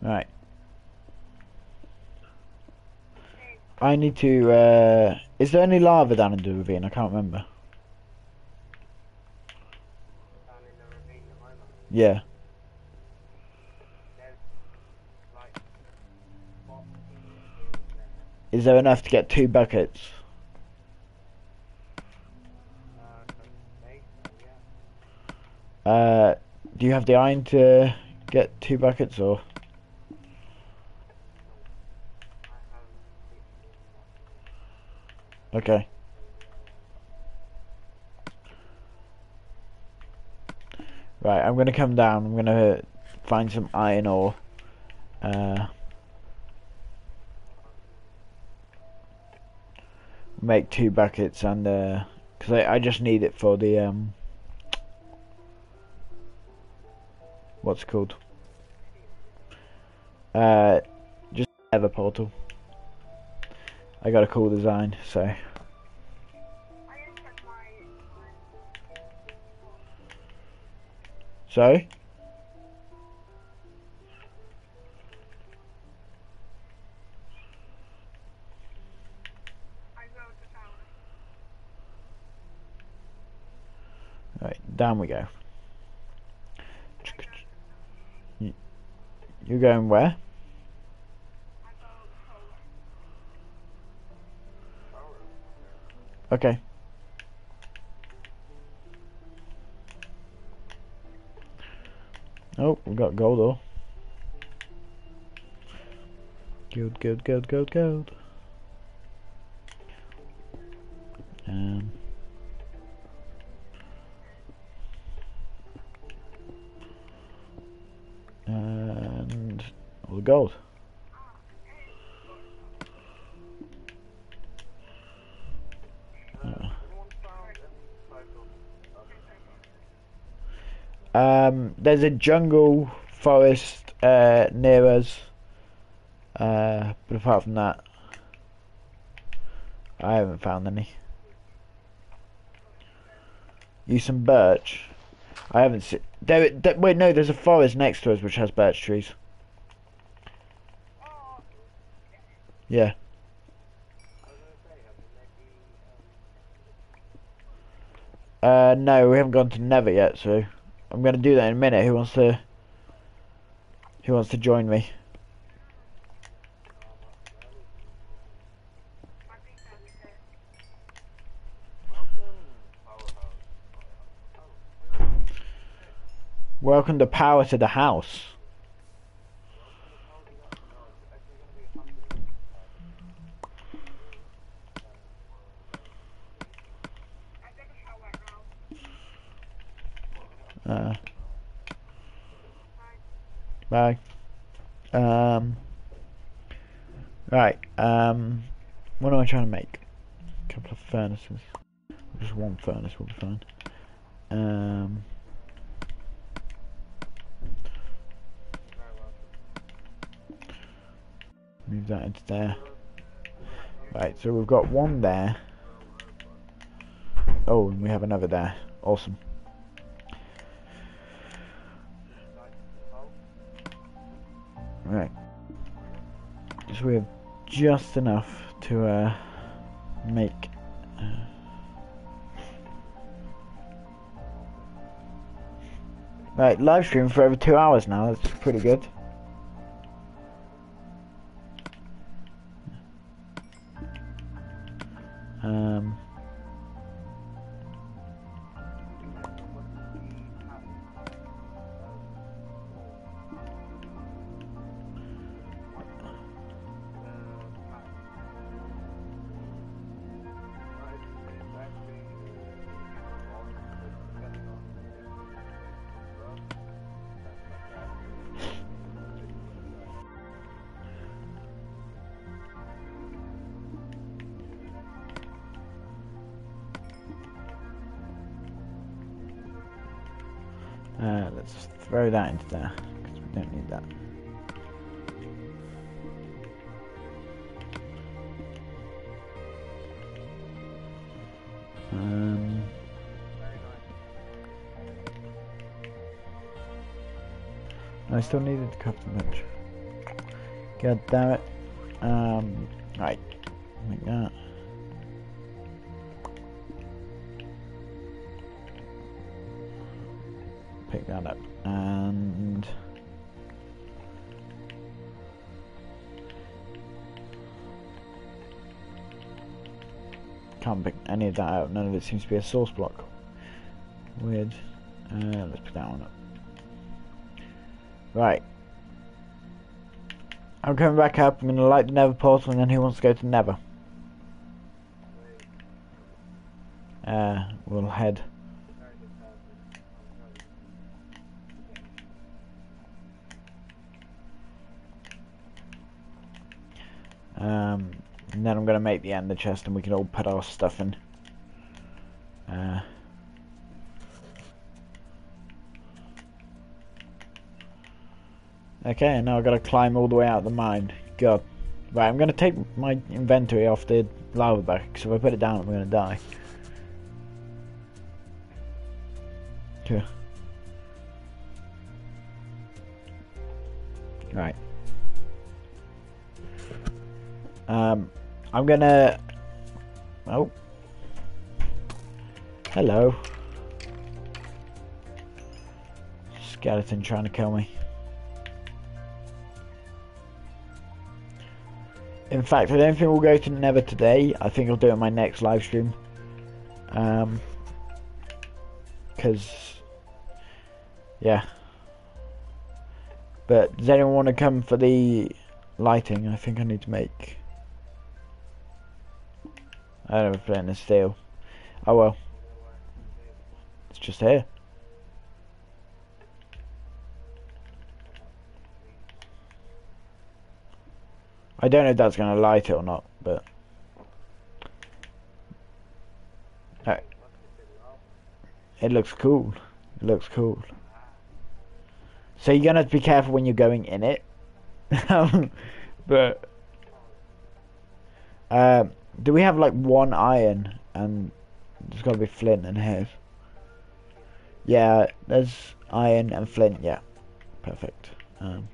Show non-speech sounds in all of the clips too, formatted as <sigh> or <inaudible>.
Right. I need to, uh, is there any lava down in the ravine? I can't remember. ravine. Yeah. Is there enough to get two buckets? Uh, do you have the iron to get two buckets or? I have literally Okay. Right, I'm gonna come down. I'm gonna find some iron ore. Uh, make two buckets and uh 'cause I, I just need it for the um. What's called? Uh, just Nether portal. I got a cool design, so. Sorry? Right, down we go. You- You're going where? Okay. Oh, we got gold though. Gold, gold, gold, gold, gold. Um. And all the gold. There's a jungle forest uh, near us, uh, but apart from that, I haven't found any. Use some birch. I haven't seen. There, there, wait, no, there's a forest next to us which has birch trees. Yeah. Uh, no, we haven't gone to Nether yet, so I'm gonna do that in a minute. Who wants to? Who wants to join me? Welcome to power to the house. Uh, bye. Um. Right. Um. What am I trying to make? A couple of furnaces. Just one furnace will be fine. Um. Move that into there. Right, so we've got one there. Oh, and we have another there. Awesome. Right. So we have just enough to uh, make. Uh, right, live stream for over two hours now. That's pretty good. Let's throw that into there because we don't need that. Um, I still needed to craft a bench. God damn it. Um, Can't pick any of that out. None of it seems to be a source block. Weird. Uh, let's pick that one up. Right. I'm coming back up. I'm going to light the Nether portal, and then who wants to go to Nether? Uh, we'll head. Um, and then I'm going to make the ender chest, and we can all put our stuff in. Uh, okay, and now I've got to climb all the way out of the mine. God. Right, I'm going to take my inventory off the lava bucket, because if I put it down, I'm going to die. Yeah. Right. Um, I'm gonna. Oh. Hello. Skeleton trying to kill me. In fact, I don't think we'll go to Nether today. I think I'll do it in my next live stream. Um, because, yeah. But does anyone want to come for the lighting? I think I need to make. I don't know if it's steel. Oh well. It's just here. I don't know if that's going to light it or not, but. It looks cool. It looks cool. So you're have to be careful when you're going in it. <laughs> But um, do we have like one iron and there's got to be flint and hair? Yeah, there's iron and flint. Yeah, perfect. Um,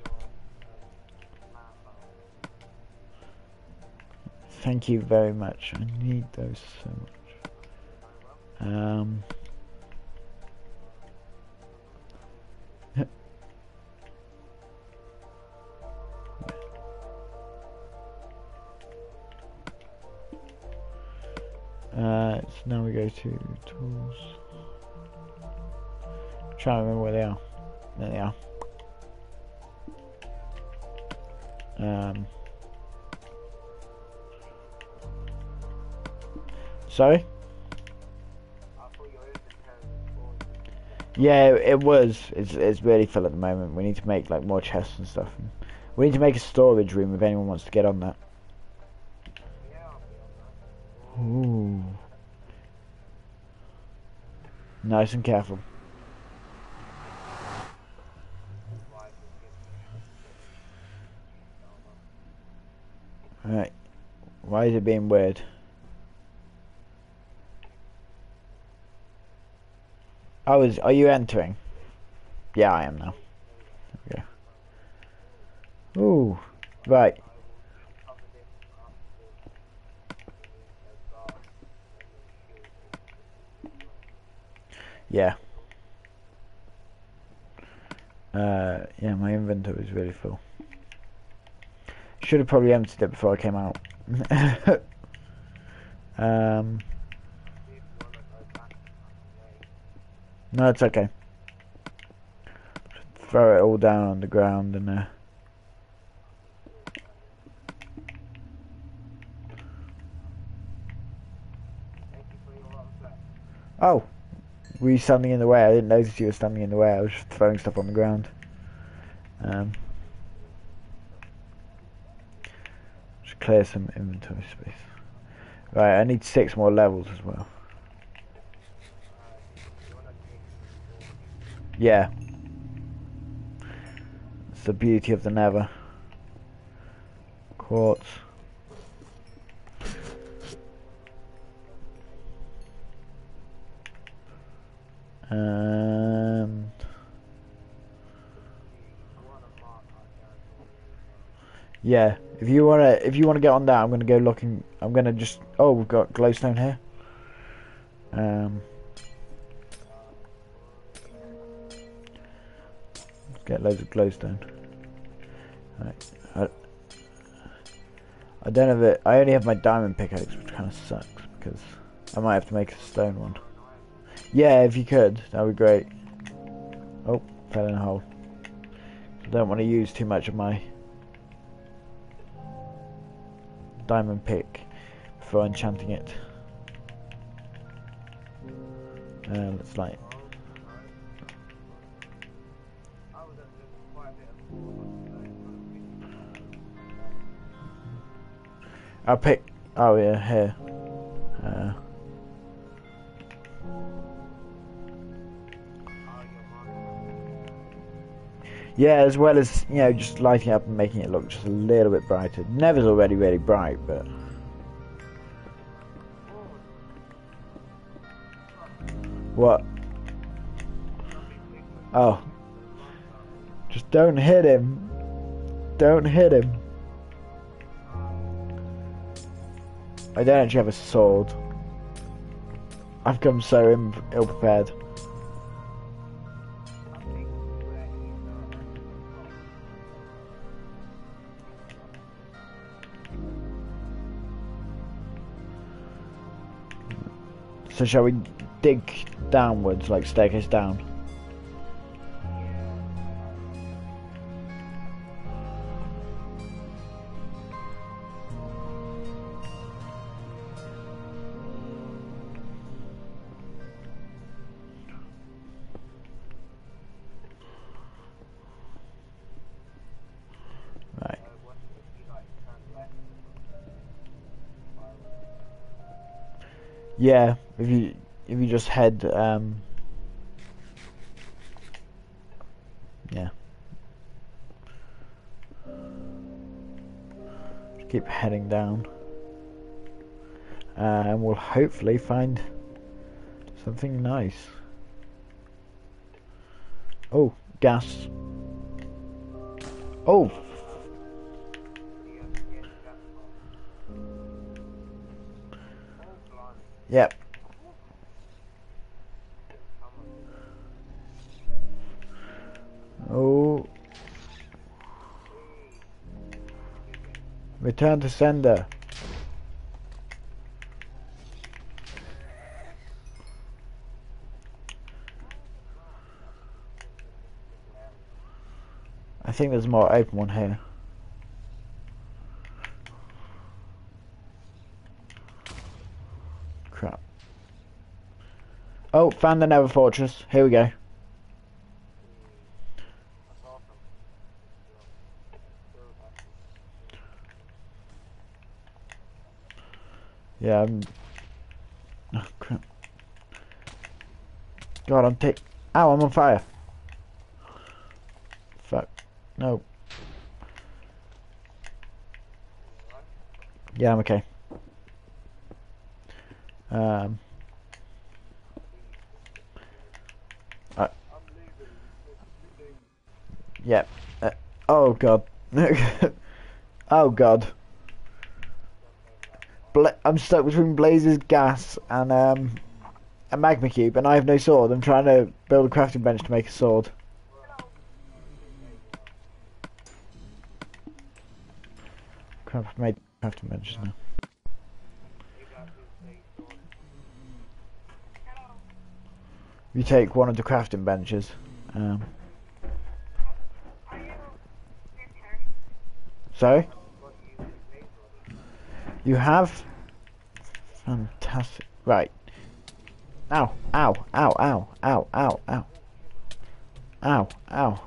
thank you very much. I need those so much. Um. Uh, so now we go to tools. I'm to remember where they are. There they are. Um, sorry? Yeah, it was. It's it's really full at the moment. We need to make like more chests and stuff. We need to make a storage room if anyone wants to get on that. Nice and careful. Why is it giving me Right. Why is it being weird? Oh, is are you entering? Yeah, I am now. Go. Ooh. Right. covered in after the guard and then Yeah. Uh, yeah, my inventory is really full. Should have probably emptied it before I came out. <laughs> um, no, it's okay. Throw it all down on the ground and uh, oh, were you standing in the way? I didn't notice you were standing in the way. I was just throwing stuff on the ground. Um, just clear some inventory space. Right, I need six more levels as well. Yeah. It's the beauty of the Nether. Quartz. Territory. Yeah. If you wanna, if you wanna get on that, I'm gonna go looking. I'm gonna just. Oh, we've got glowstone here. Um. Get loads of glowstone. Right. I, I don't have it. I only have my diamond pickaxe, which kind of sucks because I might have to make a stone one. Yeah, if you could, that would be great. Oh, fell in a hole. I don't want to use too much of my diamond pick before enchanting it. Uh, let's of I'll pick. Oh yeah, here. Yeah, as well as you know, just lighting up and making it look just a little bit brighter. Nether's already really bright, but what? Oh, just don't hit him. Don't hit him. I don't actually have a sword. I've come so Im- So shall we dig downwards, like staircase down? Yeah, if you if you just head um yeah. Just keep heading down. Uh, and we'll hopefully find something nice. Oh, ghast. Oh, yep. Return to sender. I think there's more open one here. Crap. Oh, found the Nether Fortress. Here we go. Yeah, I'm... Oh, crap. God, I'm take... Ow, I'm on fire. Fuck. No. Yeah, I'm okay. Um... Yep. Uh, oh, God. <laughs> oh, God. Bla- I'm stuck between Blaze's ghast and um, a magma cube, and I have no sword. I'm trying to build a crafting bench to make a sword. Crap, I've made crafting benches now. You take one of the crafting benches. Um, sorry? You have? Fantastic. Right. Ow, ow, ow, ow, ow, ow, ow. Ow, ow.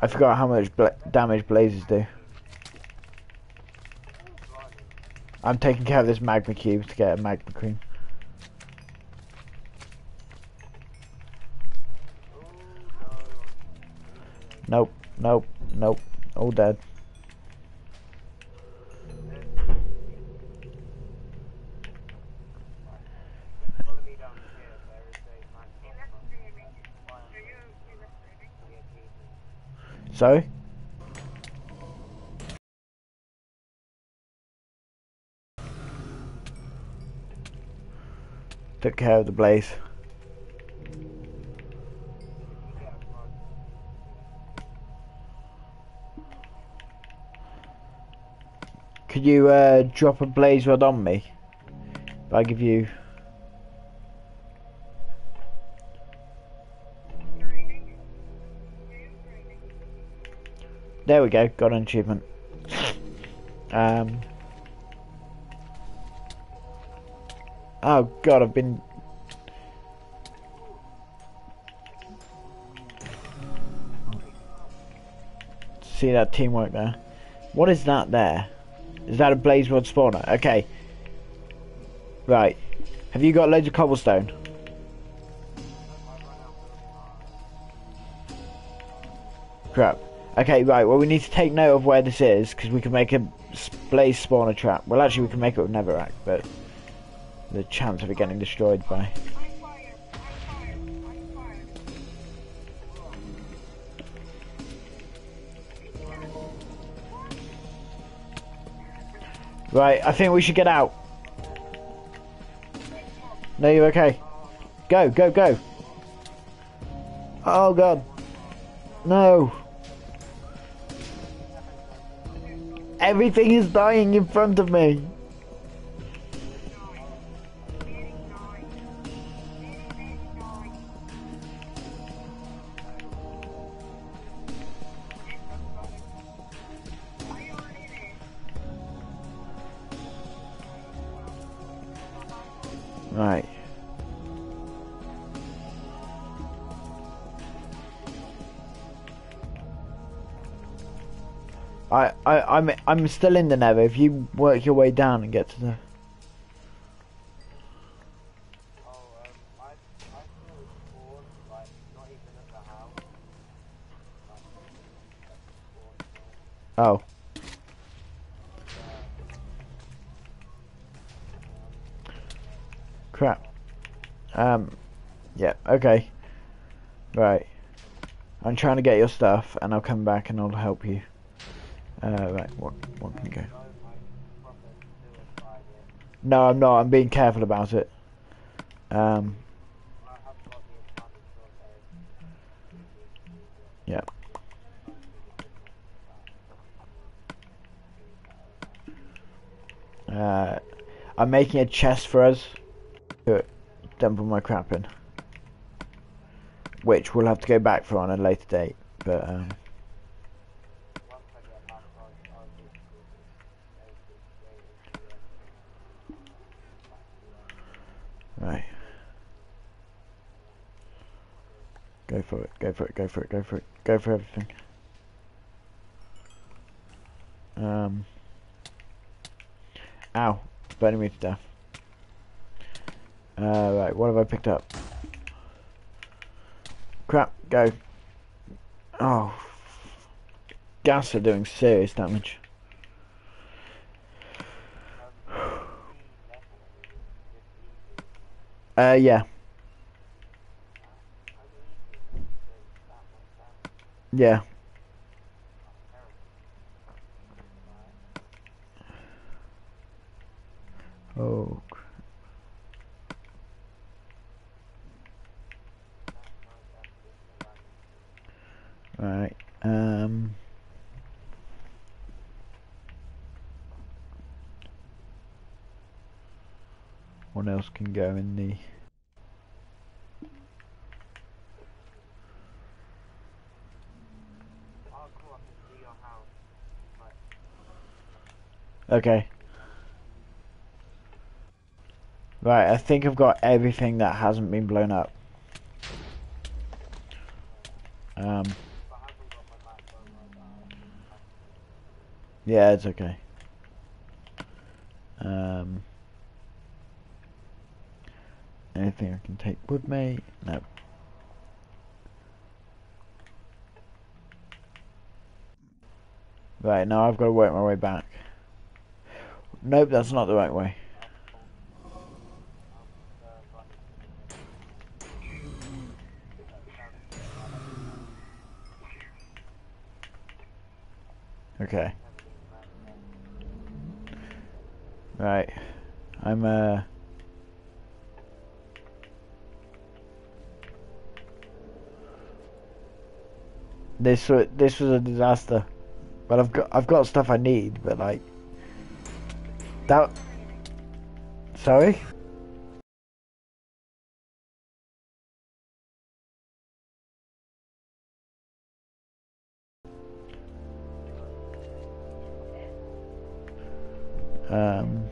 I forgot how much bla damage blazes do. I'm taking care of this magma cube to get a magma cream. Nope, nope, nope. All dead. So, took care of the blaze. Could you uh, drop a blaze rod on me? I give you There we go, got an achievement. Um. Oh god, I've been. See that teamwork there? What is that there? Is that a blaze rod spawner? Okay. Right. Have you got loads of cobblestone? Crap. Okay, right. Well, we need to take note of where this is because we can make a blaze spawner trap. Well, actually, we can make it with netherrack, but the chance of it getting destroyed by. Right. I think we should get out. No, you're okay. Go, go, go. Oh god. No. Everything is dying in front of me. I, I, I'm, I'm still in the nether. If you work your way down and get to the, Oh, oh, crap. Um, yeah, okay. Right. I'm trying to get your stuff, and I'll come back and I'll help you. Uh, right, what, what can go? No, I'm not. I'm being careful about it. Um, yeah. Uh, I'm making a chest for us to dump all my crap in, which we'll have to go back for on a later date. But um, right, go for it, go for it, go for it, go for it, go for everything. Um, ow, burning me to death. Uh, right, what have I picked up? Crap, go. Oh, ghast are doing serious damage. Uh, yeah, yeah. Oh, cr- right. Um. Else can go in the? Okay. Right, I think I've got everything that hasn't been blown up. Um, yeah, it's okay. Um, anything I can take with me? No. Right, now I've got to work my way back. Nope, that's not the right way. Okay. Right. I'm uh This wa- this was a disaster. But I've got I've got stuff I need, but like that. Sorry. Um.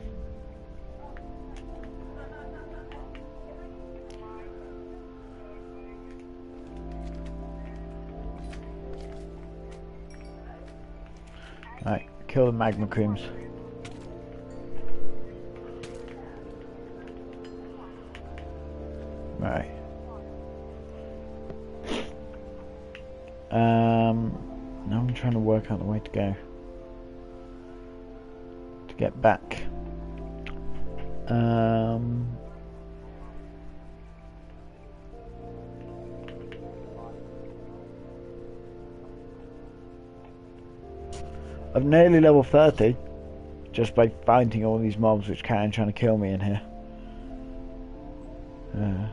Kill the magma creams. Right. Um, now I'm trying to work out the way to go. To get back. Um. I'm nearly level 30 just by fighting all these mobs which can trying to kill me in here. Uh.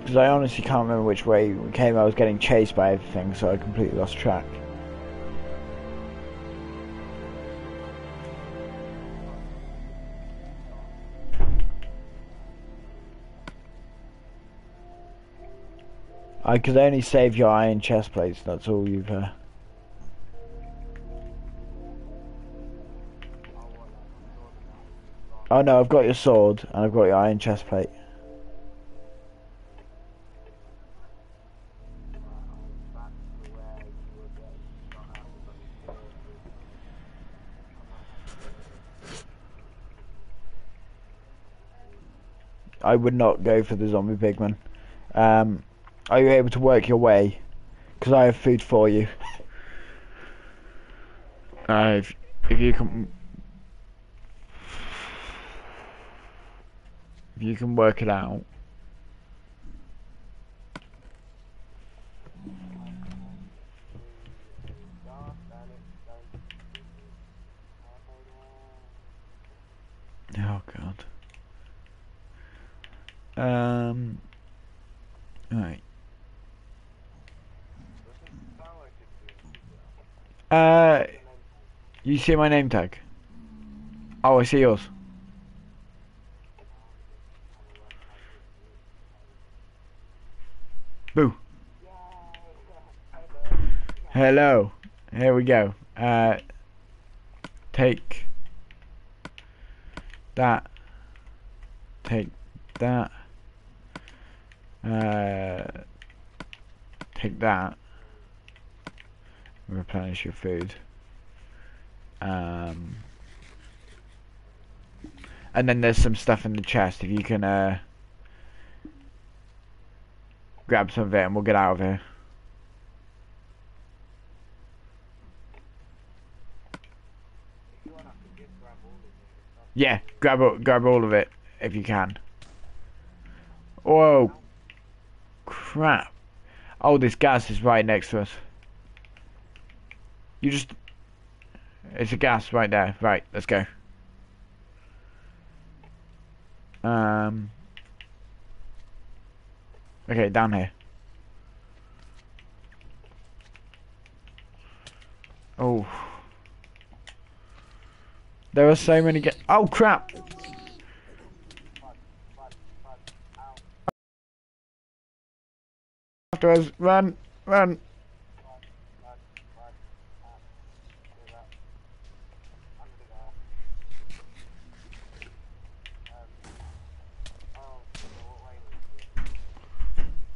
Because I honestly can't remember which way we came. I was getting chased by everything, so I completely lost track. I could only save your iron chest plates. That's all you've. Uh... Oh no, I've got your sword and I've got your iron chest plate. I would not go for the zombie pigman. Um, are you able to work your way? Because I have food for you. Uh, if, if you can, if you can work it out. Oh God. Um. Alright. Uh, you see my name tag? Oh, I see yours. Boo. Hello. Here we go. Uh, take that. Take that. Uh, take that. Replenish your food. Um, and then there's some stuff in the chest. If you can uh, grab some of it, and we'll get out of here. Yeah, grab grab all of it if you can. Whoa, crap! Oh, this ghast is right next to us. You just, it's a ghast right there. Right, let's go. Um. Okay, down here. Oh. There are so many ga- Oh crap! After us, run, run.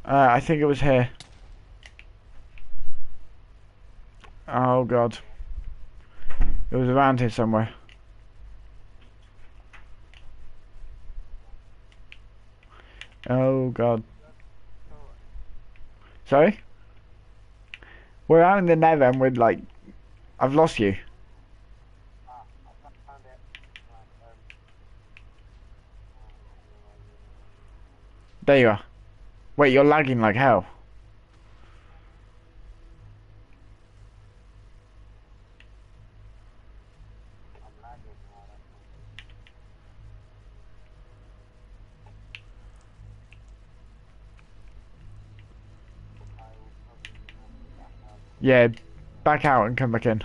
Uh, I think it was here. Oh god. It was around here somewhere. Oh god. Sorry? We're out in the nether and we're like... I've lost you. There you are. Wait, you're lagging like hell. Yeah, back out and come back in.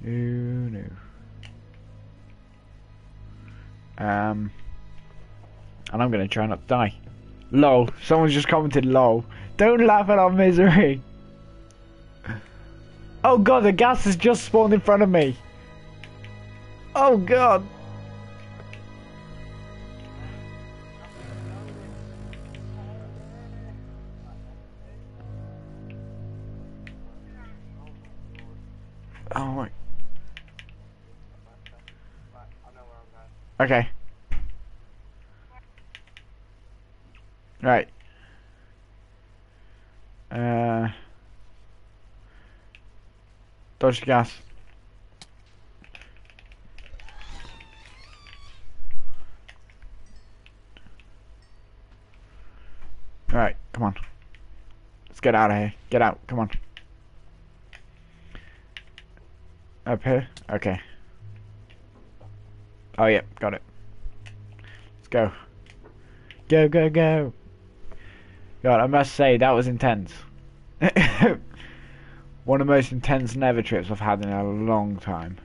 No, no. Um, and I'm gonna try not to die. Lol. Someone's just commented lol. Don't laugh at our misery. Oh god, the ghast has just spawned in front of me. Oh god. Oh my. Okay. Right. Uh. Dodge the ghast. Alright, come on. Let's get out of here. Get out, come on. Up here? Okay. Oh, yeah, got it. Let's go. Go, go, go. God, I must say, that was intense. <laughs> One of the most intense nether trips I've had in a long time.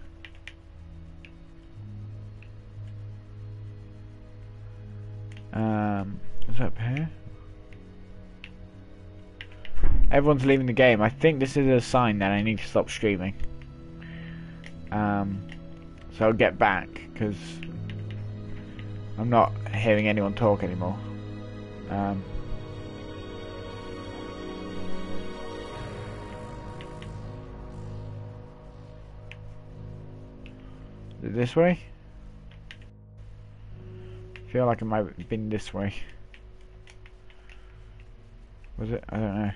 Um, is up here? Everyone's leaving the game. I think this is a sign that I need to stop streaming. Um, so I'll get back because I'm not hearing anyone talk anymore. Um, this way? feel like it might have been this way. Was it? I don't know.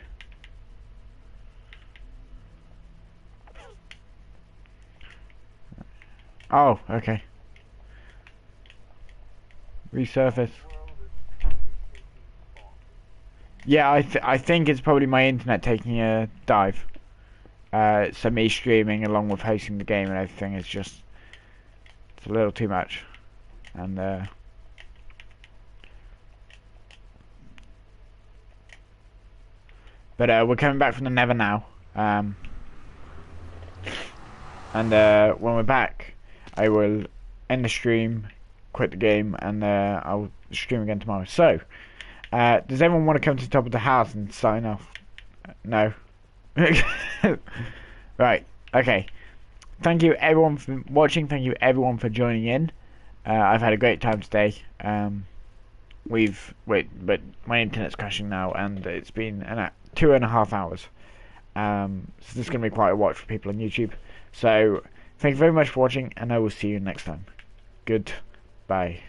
Oh, okay. Resurface. Yeah, I th I think it's probably my internet taking a dive. Uh, so me streaming along with hosting the game and everything is just it's a little too much, and uh, but uh, we're coming back from the Nether now, um, and uh, when we're back, I will end the stream, quit the game, and uh, I'll stream again tomorrow. So. Uh, does everyone want to come to the top of the house and sign off? No. <laughs> right. Okay. Thank you everyone for watching. Thank you everyone for joining in. Uh, I've had a great time today. Um, we've wait, but my internet's crashing now, and it's been an, two and a half hours. Um, so this is going to be quite a watch for people on YouTube. So thank you very much for watching, and I will see you next time. Goodbye.